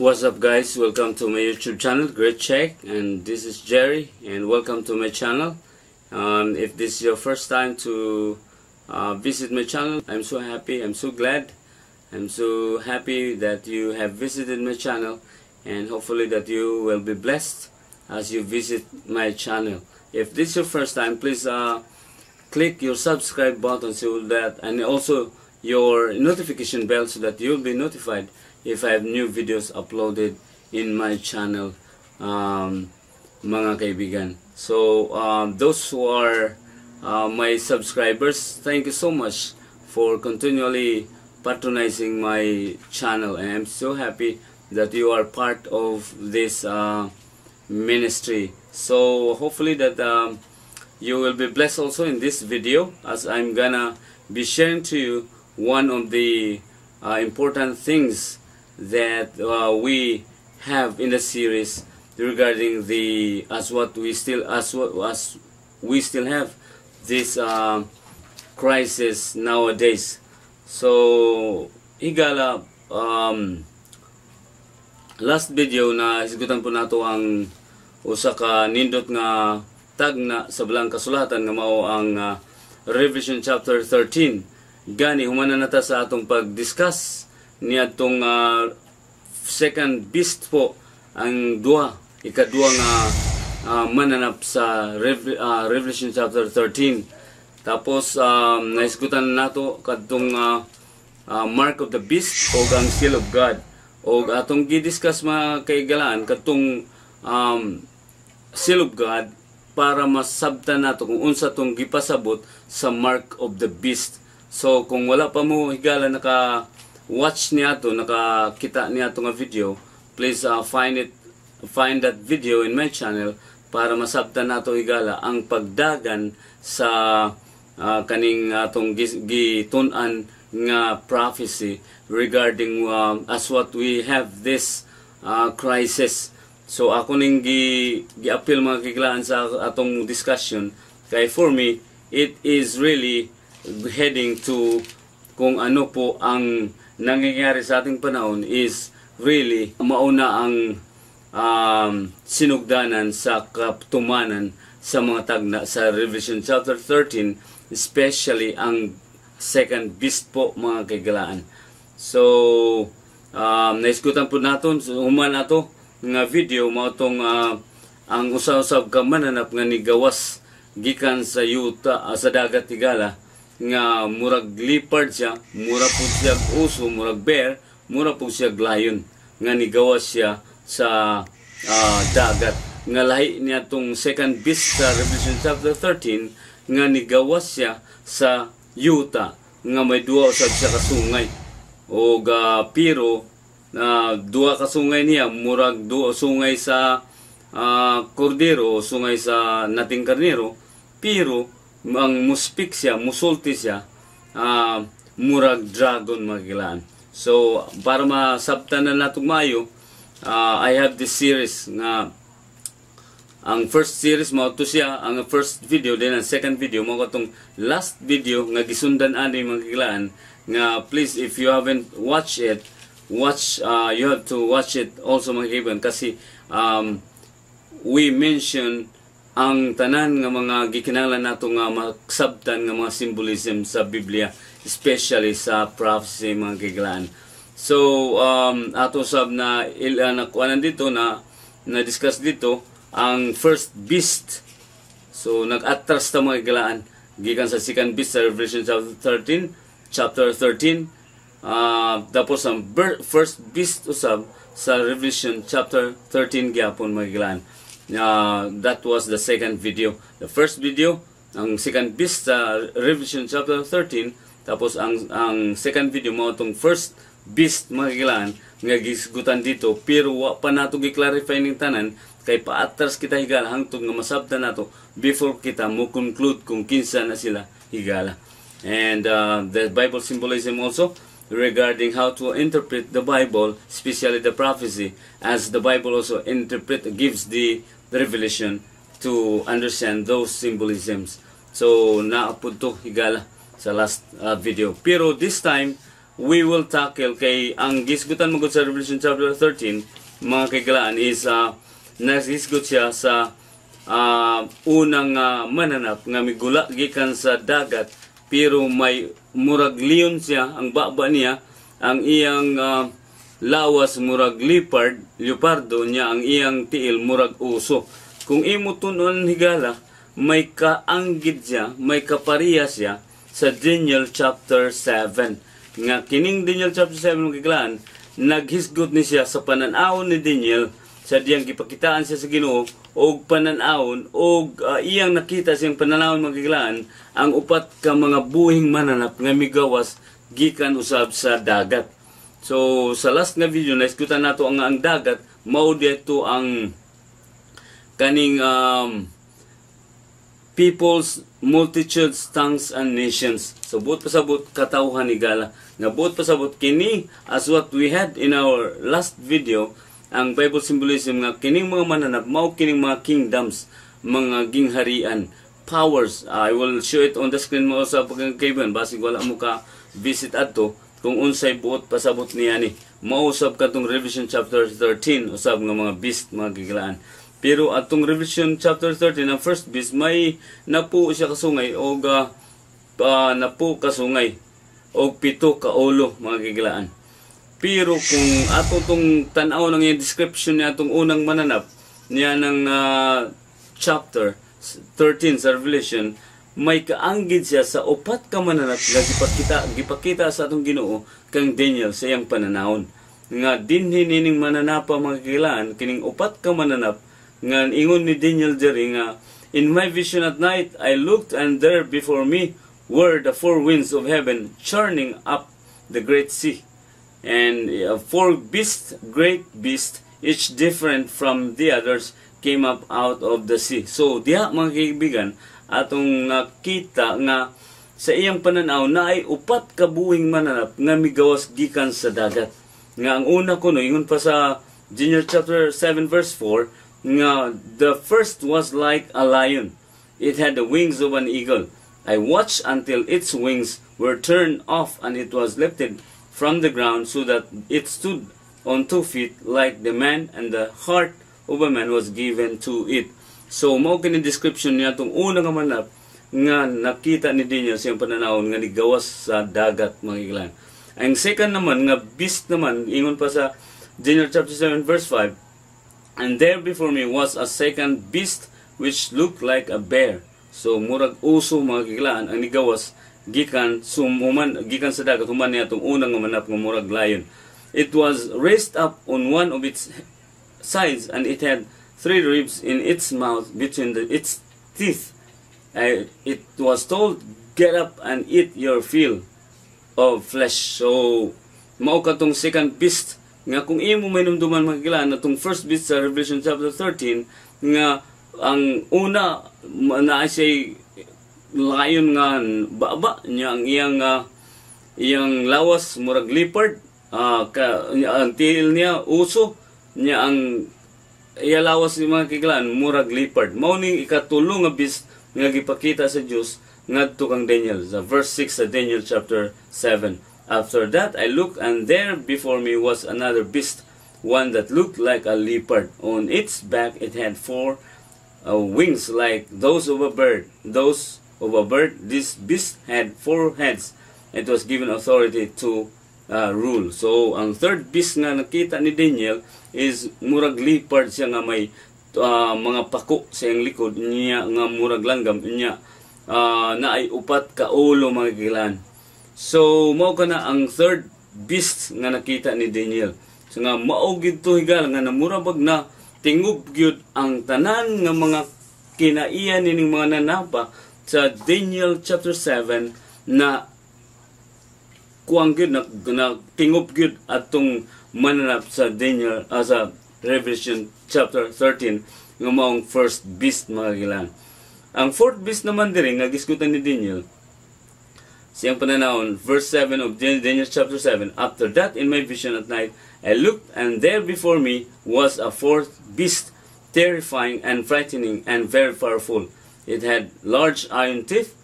What's up guys, welcome to my YouTube channel, Great Check and this is Jerry and welcome to my channel. Um, if this is your first time to uh, visit my channel, I'm so happy, I'm so glad, I'm so happy that you have visited my channel and hopefully that you will be blessed as you visit my channel. If this is your first time, please uh, click your subscribe button so that and also your notification bell so that you'll be notified if I have new videos uploaded in my channel um, mga kaibigan. So um, those who are uh, my subscribers, thank you so much for continually patronizing my channel and I'm so happy that you are part of this uh, ministry. So hopefully that um, you will be blessed also in this video as I'm gonna be sharing to you one of the uh, important things that uh, we have in the series regarding the as what we still as what as we still have this uh, crisis nowadays. So higala um, last video na isgutan po nato ang usa ka nindot nga tagna sa belang kasulatan nga mao ang uh, Revelation chapter 13 gani humana nata sa atong pag-discuss ni atong uh, second beast po ang duha ikadua nga uh, mananap sa Rev uh, Revelation chapter 13 tapos um, naisgutan nato kadtong uh, uh, mark of the beast o ang seal of God. O atong gidiscuss mga kaigalaan katong um, seal of God para masabtan nato kung unsa tong gipasabot sa mark of the beast. So kung wala pa mo higala naka watch niya to, nakakita niya to nga video, please uh, find it find that video in my channel para masabtan nato higala ang pagdagan sa uh, kaning atong gitun-an nga prophecy regarding um, as what we have this uh, crisis. So ako ning gi gi-appeal mga kiglaan sa atong discussion kay for me it is really heading to kung ano po ang nangyayari sa ating panahon is really mauna ang um, sinugdanan sa kaptumanan sa mga tagna sa Revelation chapter 13 especially ang second beast po mga kaigalaan. So, um, naiskutan po natin, human nato nga video mo tong uh, ang usaw-usab ka mananap nga ni gawas gikan sa yuta uh, sa dagat tigala nga murag leopard siya, mura po siya uso, murag bear, mura po siya lion nga ni gawas siya sa uh, dagat. Nga lahi niya tong second beast sa Revelation chapter 13 nga ni gawas siya sa yuta nga may duwa usab siya kasungay. O ga piro na uh, duwa ka sungay niya murag duwa sungay sa uh, kordero sungay sa nating karnero pero ang muspik siya musulti siya uh, murag dragon magilaan so para masabtan na natong mayo uh, I have this series nga ang first series mo to siya ang first video din ang second video mo katong last video nga gisundan ani mga kilaan nga please if you haven't watched it watch uh, you have to watch it also mga kasi um, we mention ang tanan nga mga gikinahanglan nato nga maksabtan nga mga symbolism sa Biblia especially sa prophecy mga kaibigan so um, ato sab na ila na kuanan dito na na discuss dito ang first beast so nag-atras ta mga kaibigan gikan sa second beast sa Revelation chapter 13 chapter 13. Uh, tapos ang first beast usab sa Revelation chapter 13 gyapon magilan. Uh, that was the second video. The first video, ang second beast sa Revelation chapter 13, tapos ang ang second video mo tong first beast magilan nga gisgutan dito pero wa pa nato gi-clarify ning tanan kay paatras kita higala hangtod nga masabtan nato before kita mo conclude kung kinsa na sila higala. and uh, the Bible symbolism also regarding how to interpret the Bible, especially the prophecy, as the Bible also interpret gives the, the revelation to understand those symbolisms. So naapod to higala sa last uh, video. Pero this time we will tackle kay ang gisgutan mo sa Revelation chapter 13 mga kaigalaan is uh, nasisgot siya sa uh, unang uh, mananap nga migula gikan sa dagat pero may murag leon siya ang baba niya ang iyang uh, lawas murag leopard leopardo niya ang iyang tiil murag uso. Kung imo tunon higala may kaanggid siya may kapariya siya sa Daniel chapter 7 nga kining Daniel chapter 7 kaglaan naghisgot ni siya sa pananawon ni Daniel sa diyang gipakitaan siya sa Ginoo og pananawon og uh, iyang nakita siyang pananawon magiglaan ang upat ka mga buhing mananap nga migawas gikan usab sa dagat so sa last nga video naiskutan nato ang ang dagat mao dito ang kaning um, peoples, multitudes, tongues, and nations. So, buot pasabot katawhan ni Gala. Nga buot pasabot kini as what we had in our last video, ang Bible symbolism nga kining mga mananap, mao kining mga kingdoms, mga gingharian, powers. Uh, I will show it on the screen mo sa pagkakaiban. Basig wala mo ka visit ato kung unsay buot pasabot niya ni. Mausab katong Revelation chapter 13 usab nga mga beast mga gigilaan. Pero atong Revelation chapter 13 ang first beast may napo siya kasungay o uh, uh, napo kasungay o pito ka ulo mga gigilaan. Pero kung ato tong tan-aw ng description niya atong unang mananap niya ng uh, chapter 13 sa Revelation may kaanggid siya sa upat ka mananap nga gipakita gipakita sa atong Ginoo kang Daniel sa iyang pananahon. Nga dinhi nining mananapa mga kilaan kining upat ka mananap nga ingon ni Daniel diri nga In my vision at night I looked and there before me were the four winds of heaven churning up the great sea. And uh, four beasts great beasts each different from the others came up out of the sea. So diha mga kaibigan atong nakita nga sa iyang pananaw na ay upat ka buhing mananap nga migawas gikan sa dagat nga ang una kuno ingon pa sa Daniel chapter 7 verse 4 nga the first was like a lion. It had the wings of an eagle. I watched until its wings were turned off and it was lifted from the ground so that it stood on two feet like the man and the heart of a man was given to it. So mao kini description niya tong una nga manap nga nakita ni Daniel siyang pananawon nga nigawas sa dagat mga iglan. Ang second naman nga beast naman ingon pa sa Daniel chapter 7 verse 5 And there before me was a second beast which looked like a bear. So murag uso mga kiglaan ang nigawas gikan sumuman gikan sa dagat human niya tong unang manap nga murag lion. It was raised up on one of its sides and it had three ribs in its mouth between the, its teeth. Uh, it was told, get up and eat your fill of flesh. So, mao katong second beast nga kung imo may numduman magkilaan na itong first bit sa Revelation chapter 13 nga ang una na siya lion nga baba niya ang iyang uh, iyang lawas murag leopard uh, ka, ang tiil niya uso niya ang iya lawas ni mga kiglaan murag leopard mao ning ikatulong nga beast nga gipakita sa Dios ngadto kang Daniel sa verse 6 sa Daniel chapter 7 After that I looked, and there before me was another beast, one that looked like a leopard. On its back it had four uh, wings like those of a bird. Those of a bird, this beast had four heads. It was given authority to uh, rule. So, ang third beast nga nakita ni Daniel is murag leopard siya nga may uh, mga pako sa iyang likod niya nga murag langgam niya uh, na ay upat ka ulo mga kilan. So, mao kana ang third beast nga nakita ni Daniel. So nga mao gid to higal nga namurabag na tingob gyud ang tanan nga mga kinaiya nining mga nanapa sa Daniel chapter 7 na kuang gyud na, na tingob gyud atong mananap sa Daniel uh, sa Revelation chapter 13 nga maong first beast mga gilan. Ang fourth beast naman diri nga giskutan ni Daniel Siyang pananaon, verse 7 of Daniel chapter 7, After that, in my vision at night, I looked, and there before me was a fourth beast, terrifying and frightening and very powerful. It had large iron teeth.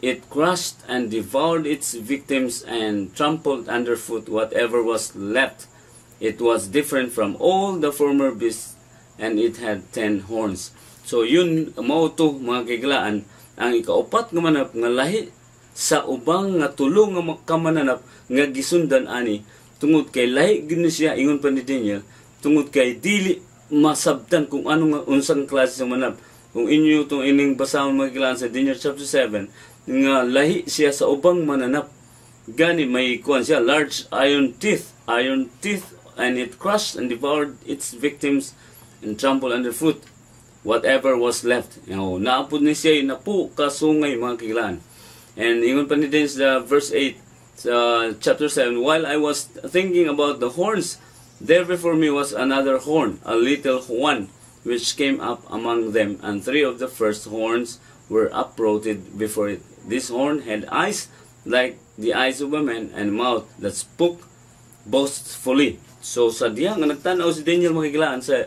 It crushed and devoured its victims and trampled underfoot whatever was left. It was different from all the former beasts and it had ten horns. So yun mao to mga kiglaan ang ikaupat nga manap nga lahi sa ubang nga tulo nga kamananap nga gisundan ani tungod kay lahi gid siya ingon pa ni Daniel tungod kay dili masabtan kung ano nga unsang klase sa manap kung inyo itong ining basahon magilaan sa Daniel chapter 7 nga lahi siya sa ubang mananap gani may kuan siya large iron teeth iron teeth and it crushed and devoured its victims and trampled underfoot whatever was left. You know, naapod ni siya na po kasungay mga kilaan. And ingon pa ni Dennis the verse 8 sa chapter 7, while I was thinking about the horns, there before me was another horn, a little one, which came up among them, and three of the first horns were uprooted before it. This horn had eyes like the eyes of a man and mouth that spoke boastfully. So sa diya nga nagtanaw si Daniel makikilaan sa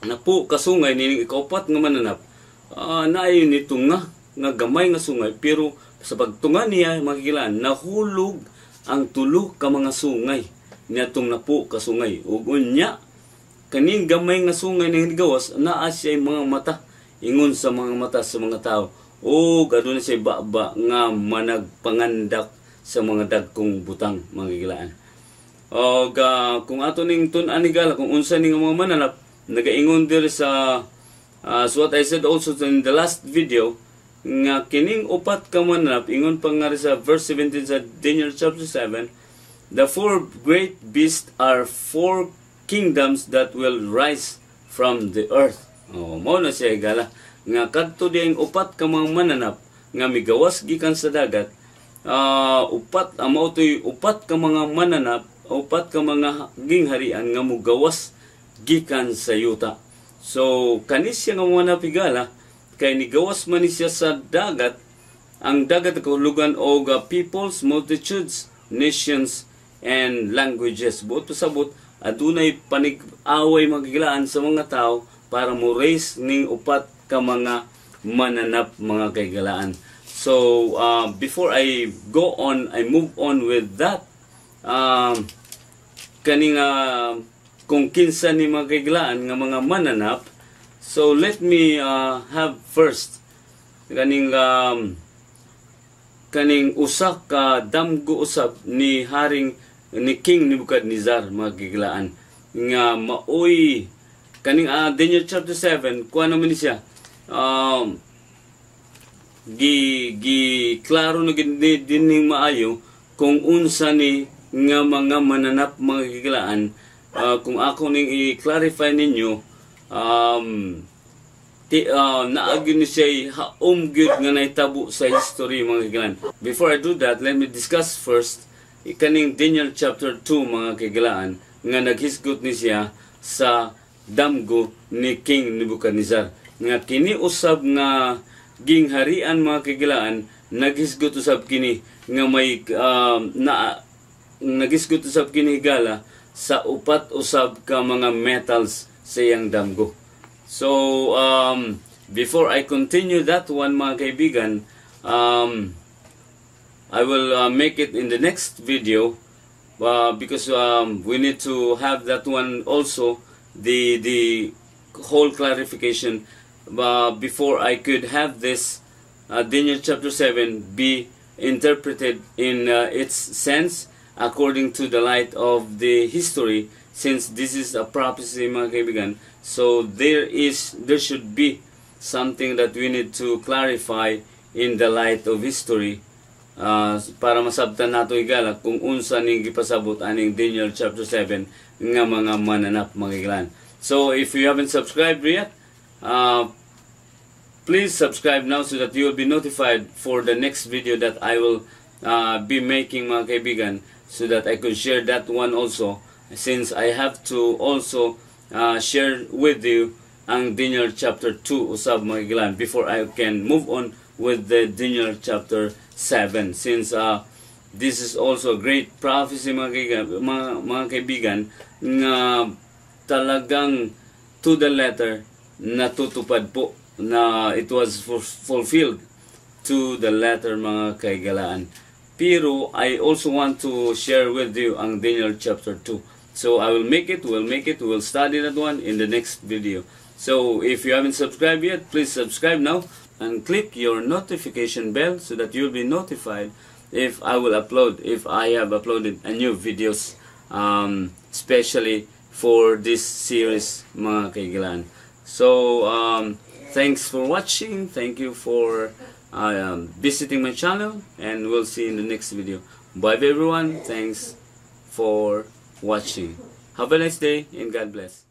na po kasungay ni ikaupat nga mananap uh, naayon nito nga nga gamay nga sungay. Pero sa pagtunga niya makikilaan nahulog ang tulo ka mga sungay niya tong napo kasungay ug unya kaning gamay nga sungay ning gawas naa siya mga mata. Ingon sa mga mata sa mga tao o aduna siya baba nga managpangandak sa mga dagkong butang mga gilaan. O uh, kung ato ning tun-an kung unsa ning mga mananap nagaingon dir sa uh, so what I said also in the last video nga kining upat ka manap ingon pa nga sa verse 17 sa Daniel chapter 7 the four great beasts are four kingdoms that will rise from the earth. Oh mo na siya gala nga kadto ding upat ka mga mananap nga migawas gikan sa dagat uh, upat amo toy upat ka mga mananap upat ka mga gingharian nga mugawas gikan sa yuta. So, siya nga mga napigala, kay nigawas man siya sa dagat, ang dagat kahulugan o peoples, multitudes, nations, and languages. Buot sabot, adunay panig-away magigilaan sa mga tao para mo raise ning upat ka mga mananap mga kaigalaan. So, uh, before I go on, I move on with that, um, kaning uh, kung kinsa ni magiglaan nga mga mananap. So let me uh, have first kaning um, kaning usak ka damgo usab ni haring ni King Nebuchadnezzar magiglaan nga maoy kaning uh, Daniel chapter 7 kuha naman siya um, gi gi klaro na gid din maayo kung unsa ni nga mga mananap magiglaan uh, kung ako ning i-clarify ninyo, um, ti, uh, naagi ni siya haom gyud nga naitabo sa history mga kaigalan. Before I do that, let me discuss first ikaning Daniel chapter 2 mga kaigalaan nga naghisgot ni siya sa damgo ni King Nebuchadnezzar. Nga kini usab nga gingharian mga kaigalaan naghisgot usab kini nga may um, na naghisgot usab kini gala sa upat usab ka mga metals sa iyang damgo. So, um, before I continue that one mga kaibigan, um, I will uh, make it in the next video uh, because um, we need to have that one also, the, the whole clarification uh, before I could have this uh, Daniel chapter 7 be interpreted in uh, its sense according to the light of the history since this is a prophecy mga kaibigan. So there is there should be something that we need to clarify in the light of history uh, para masabtan nato igala kung unsa ning gipasabot aning Daniel chapter 7 nga mga mananap mga iglan so if you haven't subscribed yet uh, please subscribe now so that you will be notified for the next video that I will uh, be making mga kaibigan so that I could share that one also since I have to also uh, share with you ang Daniel chapter 2 usab mga gilan before I can move on with the Daniel chapter 7 since uh, this is also a great prophecy mga kaibigan, mga, mga kaibigan nga talagang to the letter natutupad po na it was fulfilled to the letter mga kaigalaan. Pero I also want to share with you ang Daniel chapter 2. So I will make it, we'll make it, we'll study that one in the next video. So if you haven't subscribed yet, please subscribe now and click your notification bell so that you'll be notified if I will upload, if I have uploaded a new videos, um, especially for this series mga kaigalaan. So um, thanks for watching, thank you for um, visiting my channel and we'll see you in the next video. Bye everyone, thanks for watching. Have a nice day and God bless.